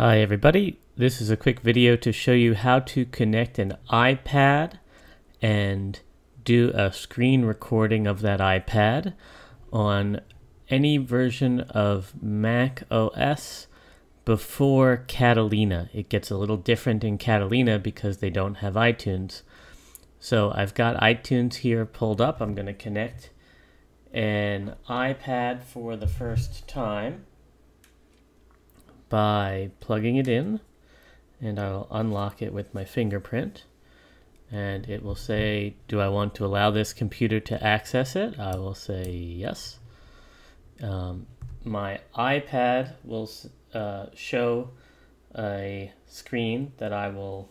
Hi everybody, this is a quick video to show you how to connect an iPad and do a screen recording of that iPad on any version of Mac OS before Catalina. It gets a little different in Catalina because they don't have iTunes. So I've got iTunes here pulled up. I'm going to connect an iPad for the first time by plugging it in and I'll unlock it with my fingerprint. And it will say do I want to allow this computer to access it? I will say yes. Um, my iPad will uh, show a screen that I will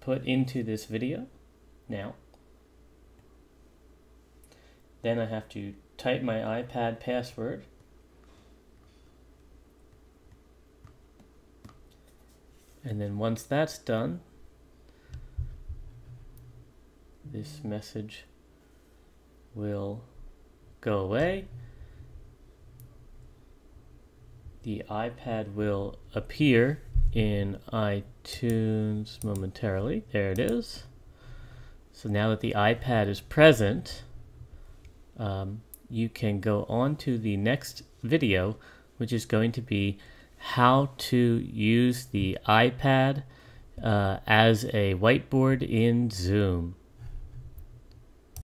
put into this video now. Then I have to type my iPad password And then once that's done, this message will go away. The iPad will appear in iTunes momentarily. There it is. So now that the iPad is present, um, you can go on to the next video, which is going to be how to use the iPad uh, as a whiteboard in Zoom.